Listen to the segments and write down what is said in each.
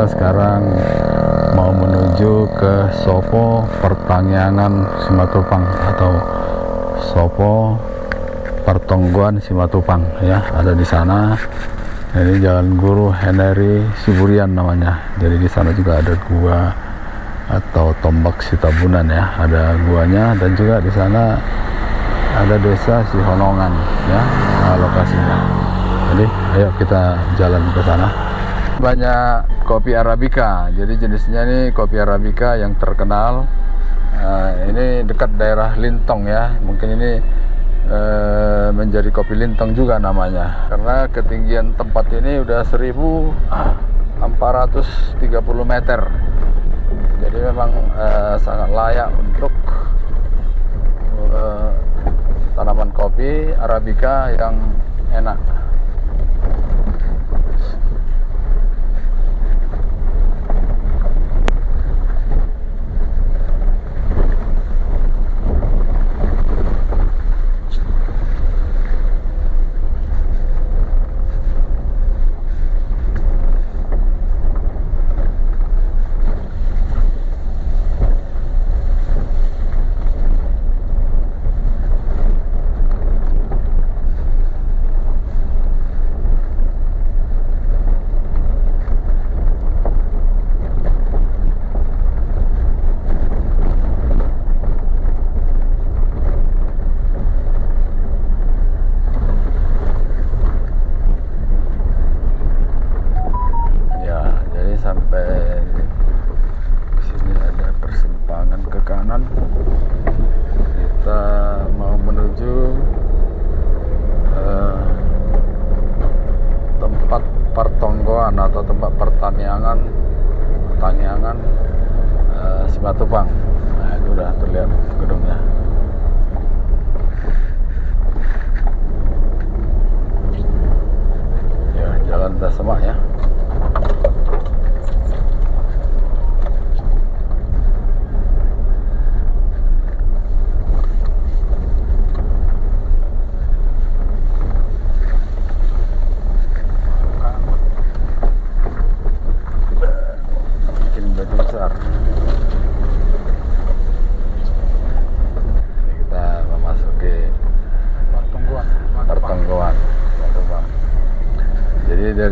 Kita sekarang mau menuju ke Sopo Pertangyangan Simatupang Atau Sopo Pertongguan Simatupang ya ada di sana. Ini Jalan Guru Henry Siburian namanya. Jadi di sana juga ada gua atau tombak Sitabunan ya. Ada guanya dan juga di sana ada desa Sihonongan ya lokasinya. Jadi ayo kita jalan ke sana. Banyak kopi arabica. Jadi jenisnya ini kopi arabica yang terkenal. Nah, ini dekat daerah Lintong ya. Mungkin ini eh, menjadi kopi Lintong juga namanya. Karena ketinggian tempat ini udah 1430 meter. Jadi memang eh, sangat layak untuk eh, tanaman kopi arabica yang enak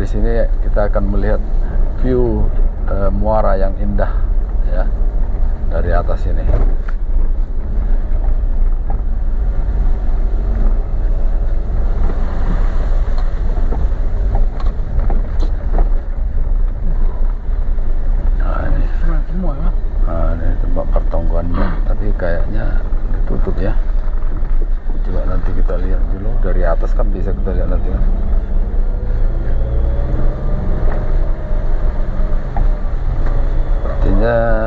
sini kita akan melihat view eh, muara yang indah ya dari atas ini nah ini Semua, semua ya. Nah, ini tempat pertonggoannya, tapi kayaknya ditutup ya. Coba nanti kita lihat dulu dari atas kan bisa kita lihat nanti kan.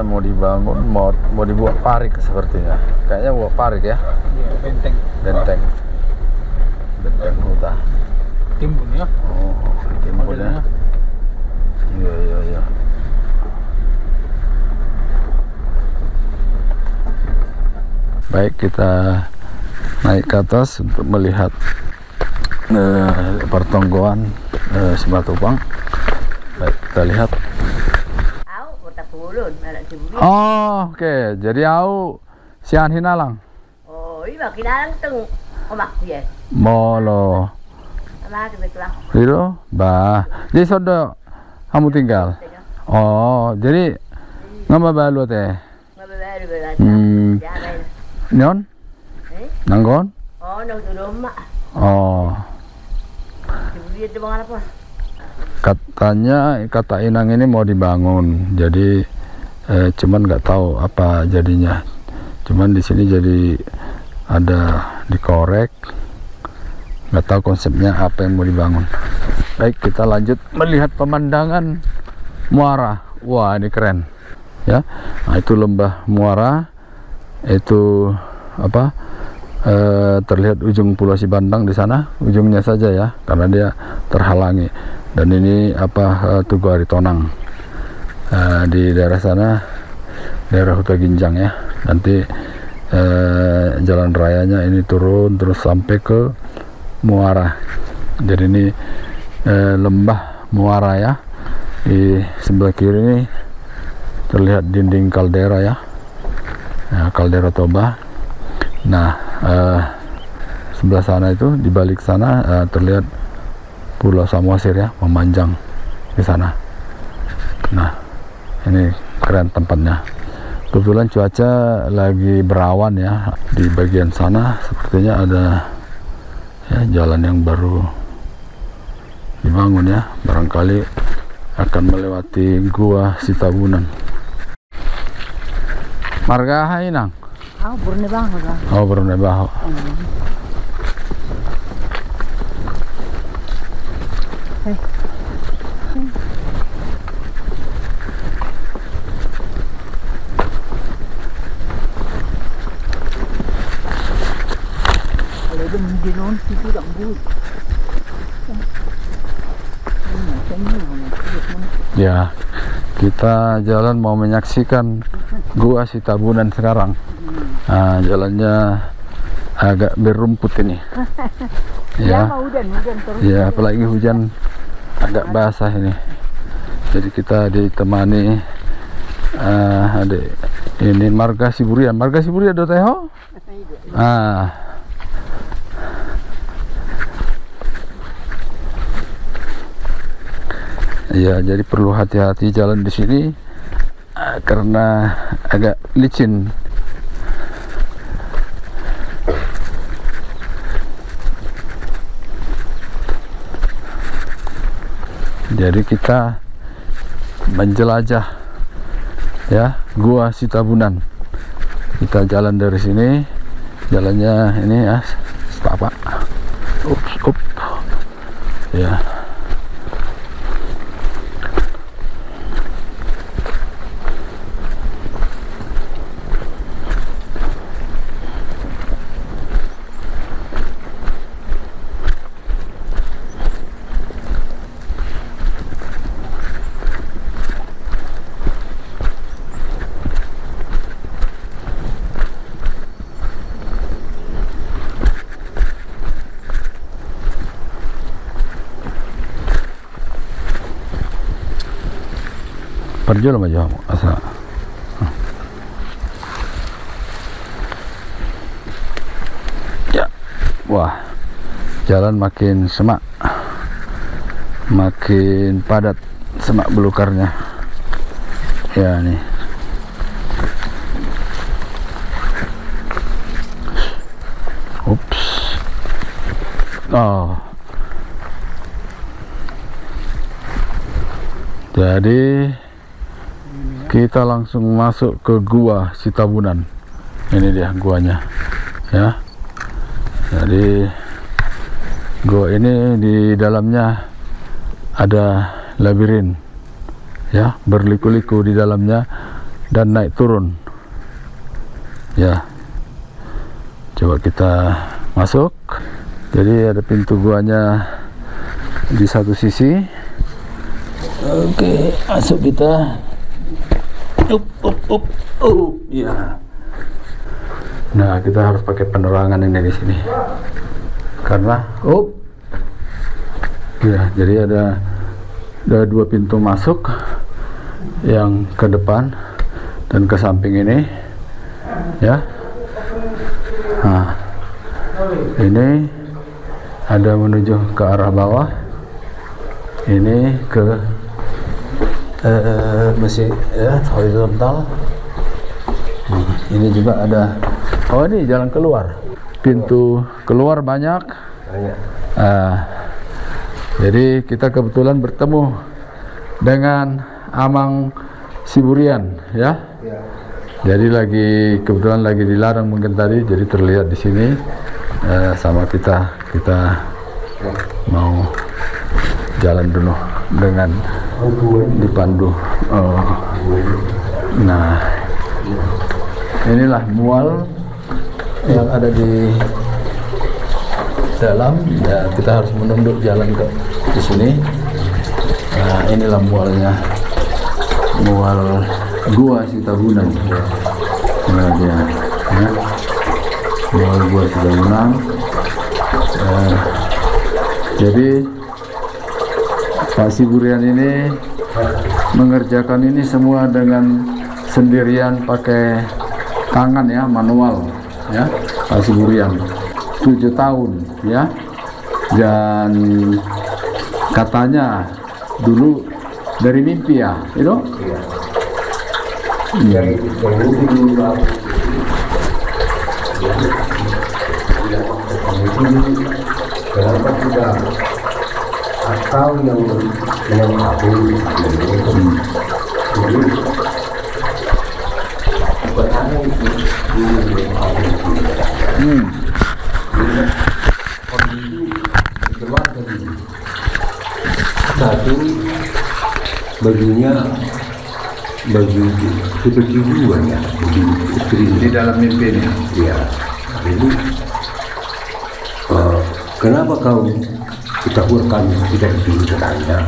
Mau dibangun, mau mau dibuat parik sepertinya. Kayaknya buat parik ya, Iya, benteng. benteng, benteng hutan. Timbun ya. Oh, timbul ya. Iya iya iya. Baik kita naik ke atas untuk melihat eh, pertonggoan eh, Simatupang. Baik kita lihat. Ciburi. Oh oke jadi au sian hinalang Oh, iya kinalang teng omak dia. molo lah. Hiro bah jadi sodo kamu tinggal. Oh jadi ngapa balu teh Ngapa baru baru. Hmm. Nyon Eh? nanggon Oh, nak tu rumah. oh Ciburi tu bang apa? katanya kata Inang ini mau dibangun jadi eh, cuman nggak tahu apa jadinya. Cuman di sini jadi ada dikorek. Nggak tahu konsepnya apa yang mau dibangun. Baik kita lanjut melihat pemandangan muara. Wah ini keren. Ya nah, itu lembah muara. Itu apa? Eh, terlihat ujung Pulau Sibandang di sana ujungnya saja ya karena dia terhalangi. Dan ini apa? Eh, Tugu Aritonang Eh, di daerah sana daerah Huta Ginjang ya. Nanti eh, jalan rayanya ini turun terus sampai ke Muara. Jadi ini eh, lembah muara ya. Di sebelah kiri ini terlihat dinding kaldera ya, kaldera Toba. Nah eh, sebelah sana itu di balik sana eh, terlihat Pulau Samosir ya memanjang di sana. Nah ini keren tempatnya. Kebetulan cuaca lagi berawan ya di bagian sana. Sepertinya ada ya jalan yang baru dibangun ya. Barangkali akan melewati gua Sitabunan. Marga Hainang burne bang, bang. oh Brunei Baho Ya kita jalan mau menyaksikan gua Sitabunan sekarang nah, jalannya agak berumput ini. Ya, ya mau hujan, hujan terus. ya apalagi hujan agak basah ini. Jadi kita ditemani eh adik ini Marga Siburian Marga Siburian do teho ah ya jadi perlu hati-hati jalan di sini eh, karena agak licin. Jadi kita menjelajah ya gua Sitabunan. Kita jalan dari sini jalannya ini ya setapak ups up. Ya perjual maju asa ya wah jalan makin semak. Makin padat semak belukarnya. Ya nih. Ups. Oh. Jadi kita langsung masuk ke gua Sitabunan. Ini dia guanya ya. Jadi gua ini di dalamnya ada labirin ya. Berliku-liku di dalamnya dan naik turun ya. Coba kita masuk. Jadi ada pintu guanya di satu sisi. Oke masuk kita up up up up. Ya nah kita harus pakai penerangan ini di sini. Karena up. Ya jadi ada ada dua pintu masuk yang ke depan dan ke samping ini ya. Nah ini ada menuju ke arah bawah. Ini ke eh, masih ya horizontal. Nah, ini juga ada oh ini jalan keluar. Pintu keluar banyak. Ah, jadi kita kebetulan bertemu dengan Amang Siburian ya. Jadi lagi kebetulan lagi dilarang mungkin tadi jadi terlihat di sini. Eh, sama kita kita mau jalan dulu dengan dipandu. Oh. nah. Inilah mual yang ada di dalam. Ya kita harus menunduk jalan ke di sini. Nah inilah mualnya. Mual gua Sitabunan nah dia. Ya. mual gua Sitabunan Eh, jadi Pak Siburian ini mengerjakan ini semua dengan sendirian pakai tangan ya manual ya Pak Siburian tujuh tahun ya dan katanya dulu dari mimpi ya itu Iya. Dulu aku. Kenapa atau yang yang aku jadi pertama itu dulu yang aku hmm. itu keluar dari satu bajunya baju seperti dua ya baju istri di dalam mimpi ini ya jadi eh, kenapa kau ketahuan tidak dulu katanya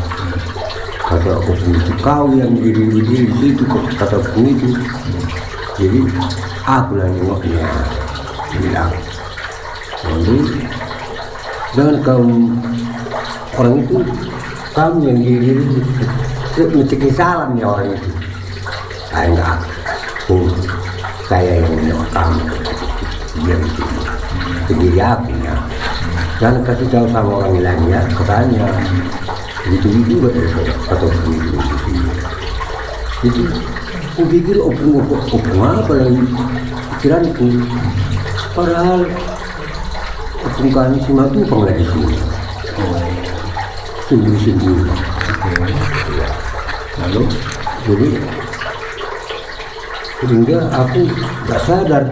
kata aku itu kau yang diri diri di situ kata aku itu jadi aku lah nengoknya bilang lalu jangan kau orang itu kamu yang diri mesti salam ya orang itu saya enggak oh, saya yang menengok kamu dia itu sendiri aku ya jangan kasih tahu sama orang lainnya katanya itu juga kata begitu itu aku pikir opung opung opung apa lagi? Pikiranku. Padahal opung kami si matu opung lagi sini? Sendiri sendiri lalu jadi sehingga aku nggak sadar.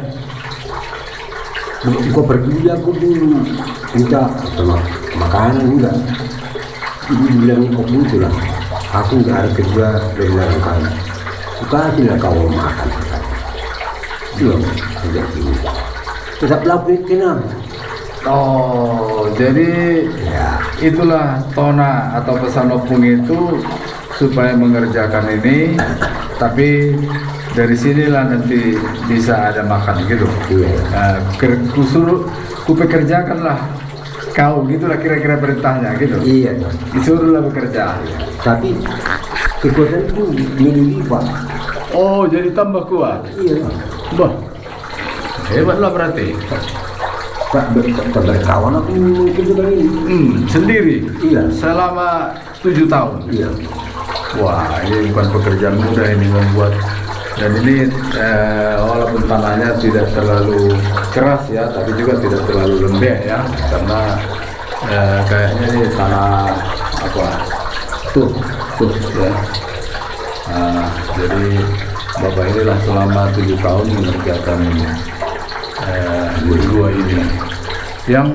Kok pergi aku dulu minta sama makanan enggak ibu bilang aku lah. Aku nggak ada kerja dari makan kasih lah kau makan. Belum tidak ini tetap lapor kenal oh jadi ya. itulah tona atau pesan opung itu supaya mengerjakan ini. Tapi dari sinilah nanti bisa ada makan gitu. Iya. Nah, kusuruh ku pekerjakanlah kau gitulah kira-kira perintahnya gitu. Iya disuruhlah bekerja. Tapi kekuatan itu milipat oh jadi tambah kuat? Iya. Bah hebatlah berarti. Tak, ber, tak berkawan aku mungkin juga ini. Hmm, sendiri? Iya. Selama tujuh tahun? Iya. Wah, ini bukan pekerjaan mudah ini membuat dan ini eh, walaupun tanahnya tidak terlalu keras ya, tapi juga tidak terlalu lembek ya, karena eh, kayaknya ini tanah apa tuh tuh ya. Nah, jadi bapak ini lah selama tujuh tahun mengerjakan eh, gua ini, yang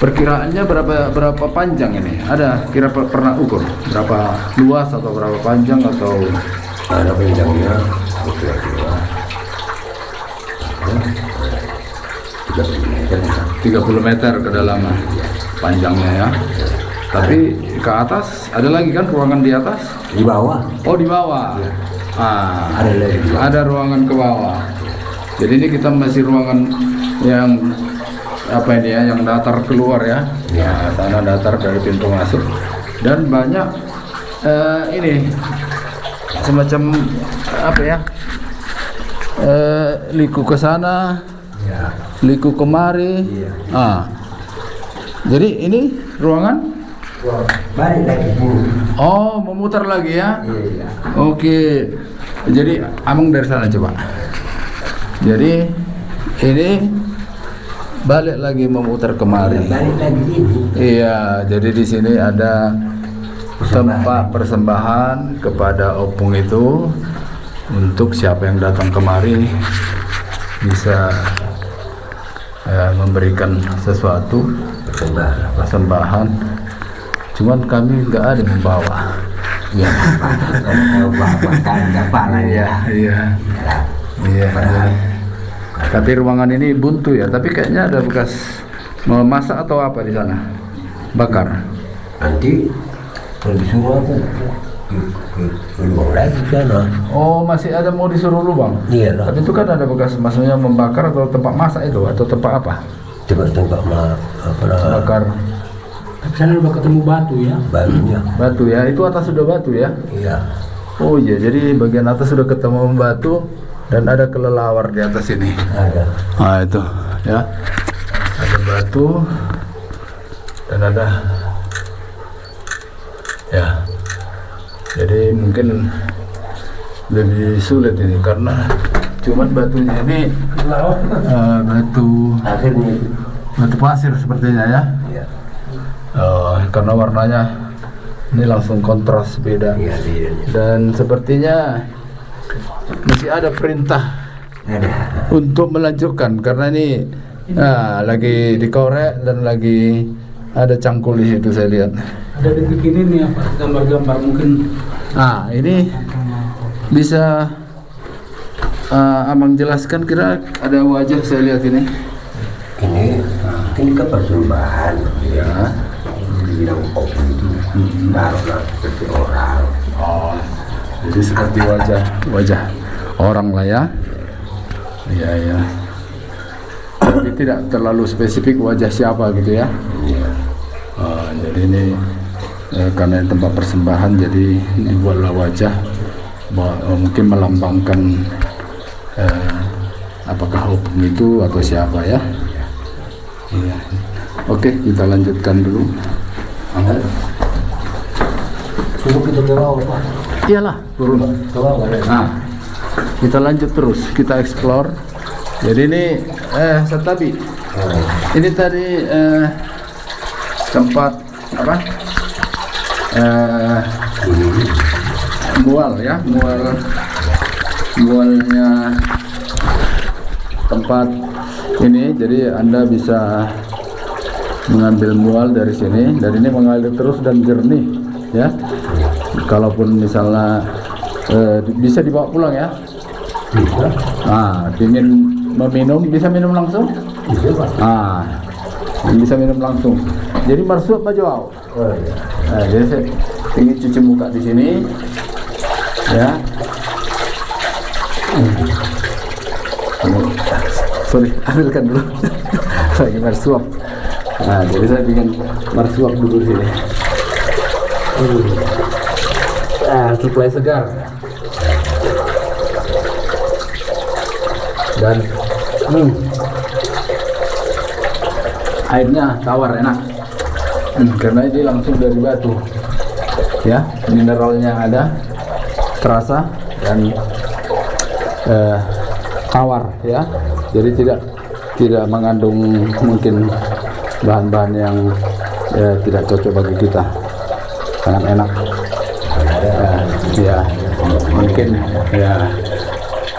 Perkiraannya berapa berapa panjang ini? Ada kira per- pernah ukur berapa luas atau berapa panjang atau ada panjangnya kira-kira tiga puluh 30 meter meter kedalaman panjangnya ya. Tapi ke atas ada lagi kan ruangan di atas? di bawah Oh di bawah. Ah, ada lagi di bawah ada ruangan ke bawah. Jadi ini kita masih ruangan yang apa ini ya, yang datar keluar ya. Ya. Sana datar dari pintu masuk dan banyak eh, ini semacam apa ya? Eh, liku ke sana, ya liku kemari. Iya. Ah. Jadi ini ruangan? Balik lagi Oh, memutar lagi ya? iya Oke, jadi Amang dari sana coba. Jadi ini balik lagi memutar kemari. balik lagi Iya, jadi di sini ada tempat persembahan kepada opung itu untuk siapa yang datang kemari bisa eh, memberikan sesuatu persembahan persembahan. Cuman kami nggak ada membawa. ya ya iya. Iya. Padahal- Tapi ruangan ini buntu ya. Tapi kayaknya ada bekas mau masak atau apa di sana? Bakar. nanti kalau disuruh aku lubang lagi sana Oh masih ada mau disuruh lubang. iya lah Tapi itu kan ada bekas maksudnya membakar atau tempat masak itu atau tempat apa? tempat-tempat ma apa lah Bakar. Sana udah ketemu batu ya. barunya Batu ya, itu atas sudah batu ya. iya Oh iya, jadi bagian atas sudah ketemu batu dan ada kelelawar di atas ini. ada Nah itu ya, ada batu dan ada ya. Jadi mungkin lebih sulit ini karena cuman batunya ini eh, batu batu pasir sepertinya ya. Oh, karena warnanya ini langsung kontras beda. iya Dan sepertinya masih ada perintah untuk melanjutkan karena ini nah, lagi dikorek dan lagi ada cangkul di situ saya lihat. Ada detik ini nih apa gambar-gambar mungkin Nah ini bisa uh, Amang jelaskan kira ada wajah saya lihat ini. ini ini kan persembahan Ya. dibilang kopi itu taruhlah seperti orang Oh, jadi seperti wajah wajah orang lah ya. Iya ya. Tapi tidak terlalu spesifik wajah siapa gitu ya. iya Oh, jadi ini eh, karena ini tempat persembahan jadi dibuatlah wajah ba- eh, mungkin melambangkan eh, apakah hukum itu atau siapa ya. Iya. Oke, kita lanjutkan dulu. Kita Iyalah, turun. Nah, kita lanjut terus, kita explore. Jadi ini eh Satabi, Oh, ini tadi eh, tempat apa? Eh, mual ya, mual mualnya tempat ini. Jadi Anda bisa mengambil mual dari sini dan ini mengalir terus dan jernih ya. Kalaupun misalnya eh, bisa dibawa pulang ya. bisa Ah, ingin meminum bisa minum langsung? bisa pak Ah, bisa minum langsung. Jadi marsup maju au. oh iya Nah, jadi saya ingin cuci muka di sini, ya. Hmm. Sorry, ambilkan dulu. Lagi marsuap. Nah, jadi saya bikin marsuap dulu di sini. Ah, suplai segar. Dan hmm, airnya tawar enak. Hmm, karena ini langsung dari batu. Ya, mineralnya ada, terasa dan eh, tawar ya. Jadi tidak tidak mengandung mungkin bahan-bahan yang eh, tidak cocok bagi kita. Sangat enak. Eh, ya, mungkin ya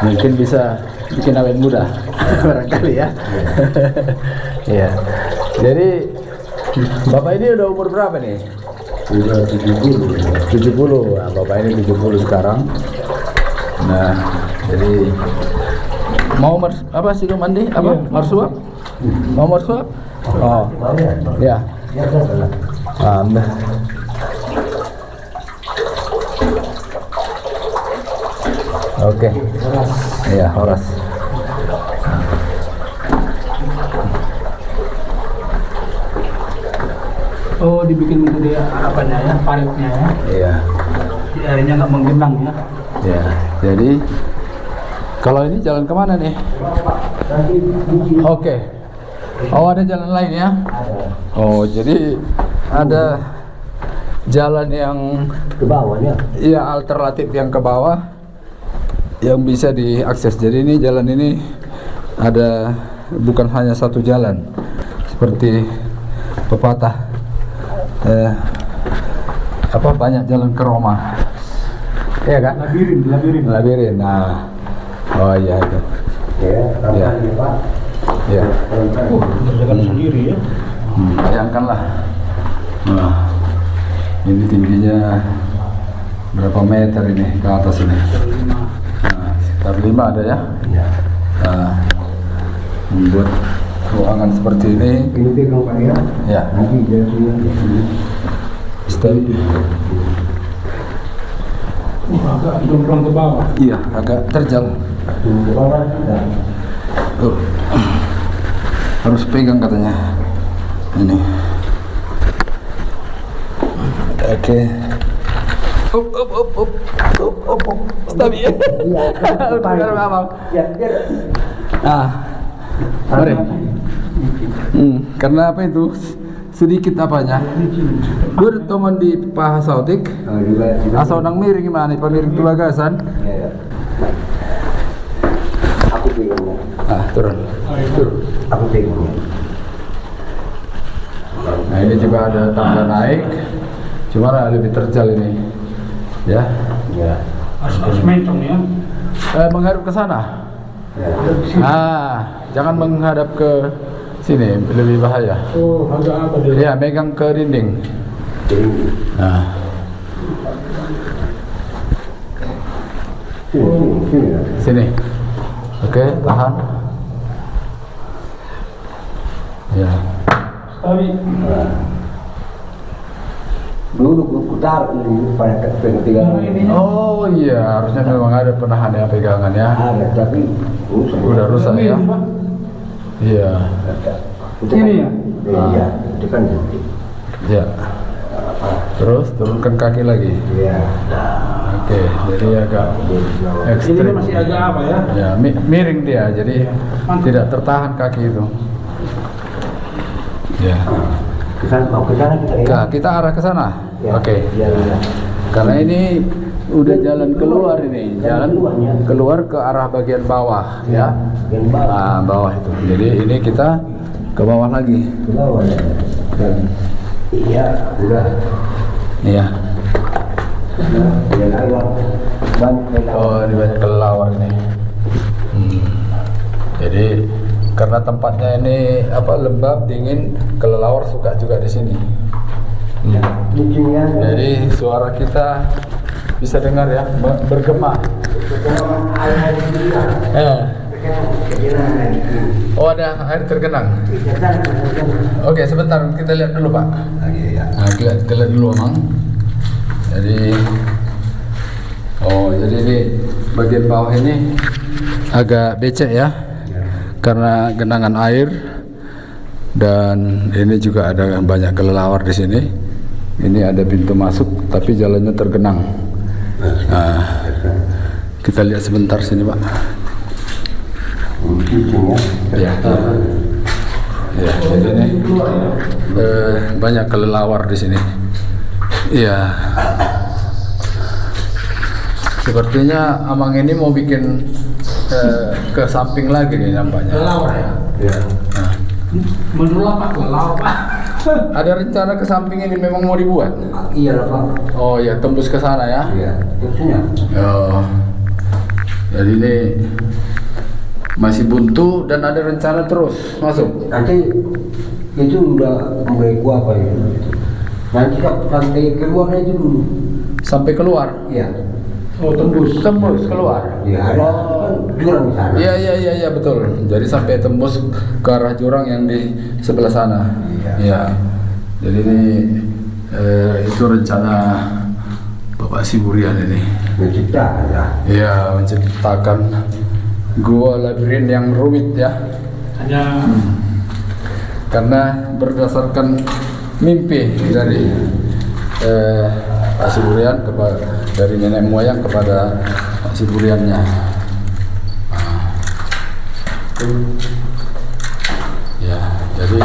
mungkin bisa bikin awet muda barangkali ya. Iya. Jadi Bapak ini udah umur berapa nih? udah tujuh puluh 70. Nah, Bapak ini 70 sekarang. Nah, jadi mau mers apa sih mandi? Apa? Marsuap? Mau marsuap? Oh, ya. ya kan Ambil. Oke. Iya, horas. Oh dibikin gede apanya ya paritnya ya. Iya. Di airnya nggak menggenang ya. Ya, jadi kalau ini jalan ke mana nih? Oke. Oh ada jalan lain ya? Oh jadi ada jalan yang ke bawahnya ya alternatif yang ke bawah yang bisa diakses. Jadi ini jalan ini ada bukan hanya satu jalan seperti pepatah eh, apa banyak jalan ke Roma. Iya kan? Labirin, labirin. Labirin. Nah. Oh iya itu. ya Ya. pak Ya. Uh, berjalan sendiri ya. Hmm, bayangkanlah. Nah. Ini tingginya berapa meter ini ke atas ini? Lima. Nah, sekitar lima ada ya. ya Nah, membuat ruangan seperti ini ini pegang pak ya ya stay Uh, agak jomplang ke bawah. iya agak terjal ke bawah sudah Tuh. harus pegang katanya ini Oke. Up up up up up up up. Stabil. Biar apa? Ya, ya. Ah. Mari. Karena apa itu? Sedikit apanya? Gue teman di Paha Sautik. Juga, juga. Asal nang miring gimana? Pemiring tulagasan. Ya, ya. Aku bingung. Ah, turun. Turun. Aku bingung. Nah ini juga ada tangga naik, cuma lebih terjal ini, ya. Ya. Harus mencong ya. Eh, menghadap ke sana. Ya. Ah, jangan menghadap ke sini, lebih bahaya. Oh, agak apa dia? Ya, megang ke dinding. Nah, Sini, sini, sini. ya. sini. Oke, tahan. Ya. Tapi Dulu ku putar ini pada ketinggalan. Oh iya, harusnya memang ada penahan ya pegangan ya. Ada, tapi rusak. Udah rusak ya. Iya. Ini ya? Iya, itu kan. Ya. Terus turunkan kaki lagi. Iya. Oke, jadi agak ini ekstrim. masih agak apa ya? Ya, mi- miring dia, jadi tidak tertahan kaki itu. Ya. Sana, mau ke sana kita ya. Nah, kita arah ke sana. Ya. Oke. Iya, iya. Karena ini udah jalan keluar ini, jalan keluar ke arah bagian bawah, ya. Nah, bawah itu. Jadi ini kita ke bawah lagi. Ke bawah ya. Iya, udah. Iya. Ya. Oh, ini banyak kelelawar ini. Hmm. Jadi karena tempatnya ini apa lembab, dingin, kelelawar suka juga di sini. Ya, mungkin ya. Jadi suara kita bisa dengar ya, be- bergema. Eh. Oh ada air tergenang. Oke sebentar kita lihat dulu pak. Nah, kita, kita lihat dulu mang. Jadi, oh jadi ini bagian bawah ini agak becek ya, karena genangan air dan ini juga ada banyak kelelawar di sini. Ini ada pintu masuk, tapi jalannya tergenang. Nah, kita lihat sebentar sini pak. Ya. Ya, jadi ini eh, banyak kelelawar di sini. Iya. Sepertinya Amang ini mau bikin eh, ke samping lagi nih nampaknya. Kelelawar ya? Ya. Nah, Menurut apa kelelawar pak? Ada rencana ke samping ini memang mau dibuat? Iya lah pak. Oh ya, tembus ke sana ya. Iya, terusnya. Oh. Jadi ini masih buntu dan ada rencana terus masuk. Nanti itu udah mulai gua apa ya? Nanti sampai keluarnya itu dulu. Sampai keluar. Iya. Oh tembus. Tembus keluar. Iya, ada kan jurang di sana. Iya iya iya iya betul. Jadi sampai tembus ke arah jurang yang di sebelah sana. Iya. Iya. Jadi ini eh, itu rencana Bapak Siburian ini. Mencipta ya. Iya menciptakan gua labirin yang rumit ya. Hanya Karena berdasarkan mimpi dari eh, Pak Siburian kepada dari nenek moyang kepada Pak Siburiannya. Ya, jadi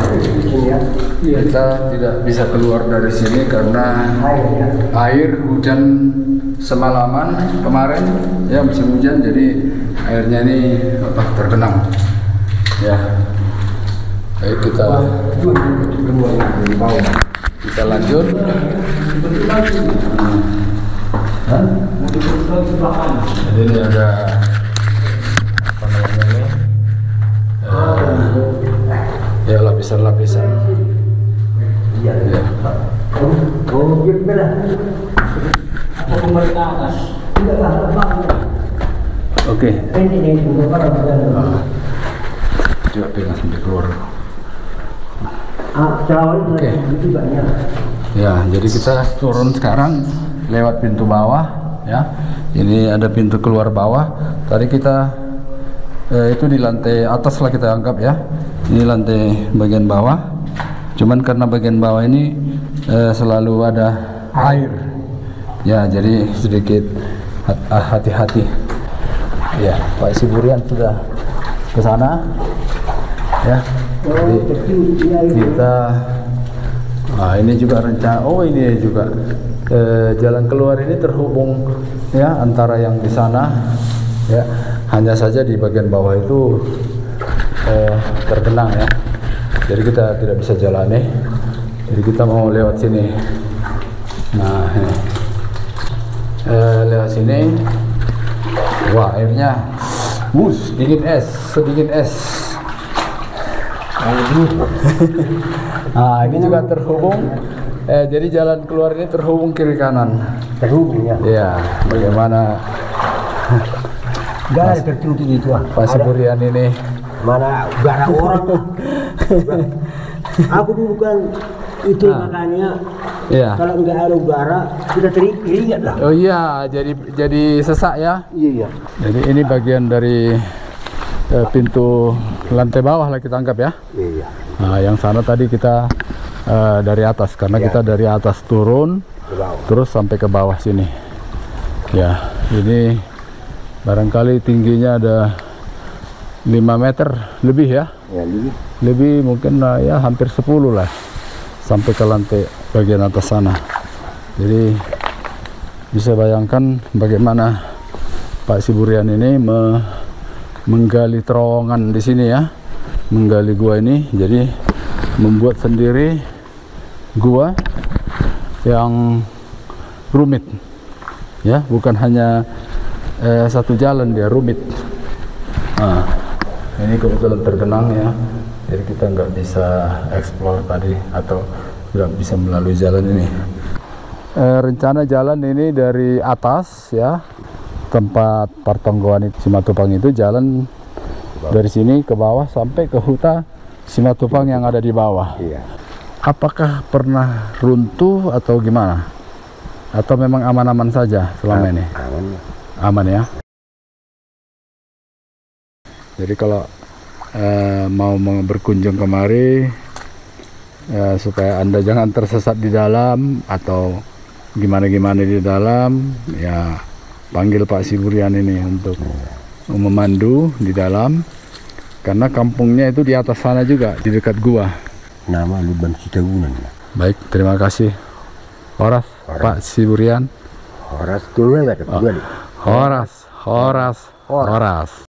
kita tidak bisa keluar dari sini karena Air hujan semalaman kemarin. Ya musim hujan jadi airnya ini apa tergenang. Ya ayo kita kita lanjut Jadi ini ada apa namanya ini Eh, ya lapisan-lapisan Iya. ya. Oh, oh, belah. atau kembali ke atas. Tidak lah, bang. oke Ini nih, sudah pada Ah. coba pegang sampai keluar Ah, Oke. itu banyak. Ya, jadi kita turun sekarang lewat pintu bawah ya. Ini ada pintu keluar bawah. Tadi kita eh, itu di lantai atas lah kita anggap ya. Ini lantai bagian bawah. Cuman karena bagian bawah ini eh, selalu ada air. Ya, jadi sedikit ah, hati-hati. Ya, Pak Siburian sudah ke sana. Ya. Jadi kita Nah, ini juga rencana. Oh, ini juga eh, jalan keluar ini terhubung ya antara yang di sana ya. Hanya saja di bagian bawah itu eh, tergenang ya. Jadi kita tidak bisa jalani. Jadi kita mau lewat sini. Nah, ini. Eh, lewat sini. Wah, airnya bus dingin es, sedingin es. Nah, ini juga terhubung. Eh, jadi jalan keluar ini terhubung kiri kanan. Terhubung ya. Iya, bagaimana Gak ada tertutup itu ah. Pak Siburian ini? Mana gara orang. Aku dulu kan itu Ah. makanya Iya. kalau nggak ada udara sudah teringat lah. Oh iya, jadi jadi sesak ya. Iya iya. Jadi ini bagian dari eh, pintu lantai bawah lah kita anggap ya. Iya iya. Nah, yang sana tadi kita eh, dari atas karena Ya. kita dari atas turun terus sampai ke bawah sini. Ya, ini barangkali tingginya ada 5 meter lebih ya. Ya lebih. Lebih mungkin eh, ya hampir 10 lah sampai ke lantai bagian atas sana. Jadi bisa bayangkan bagaimana Pak Siburian ini me- menggali terowongan di sini ya, menggali gua ini. Jadi membuat sendiri gua yang rumit, ya, bukan hanya eh, satu jalan dia rumit. Nah, ini kebetulan tergenang ya, jadi kita nggak bisa explore tadi atau nggak bisa melalui jalan ini. Eh, rencana jalan ini dari atas ya, tempat pertonggoan itu Simatupang itu jalan dari sini ke bawah sampai ke huta Simatupang yang ada di bawah. Iya. Apakah pernah runtuh atau gimana? Atau memang aman-aman saja selama ini? Aman. Aman ya. Jadi kalau eh, mau mau berkunjung kemari eh, supaya anda jangan tersesat di dalam atau gimana-gimana di dalam, ya panggil Pak Siburian ini untuk memandu di dalam. Karena kampungnya itu di atas sana juga, di dekat gua. Nama Luban Citagunan. Baik, terima kasih. Horas, Horas. Pak Siburian. Horas dua Horas, Horas, Horas. Horas.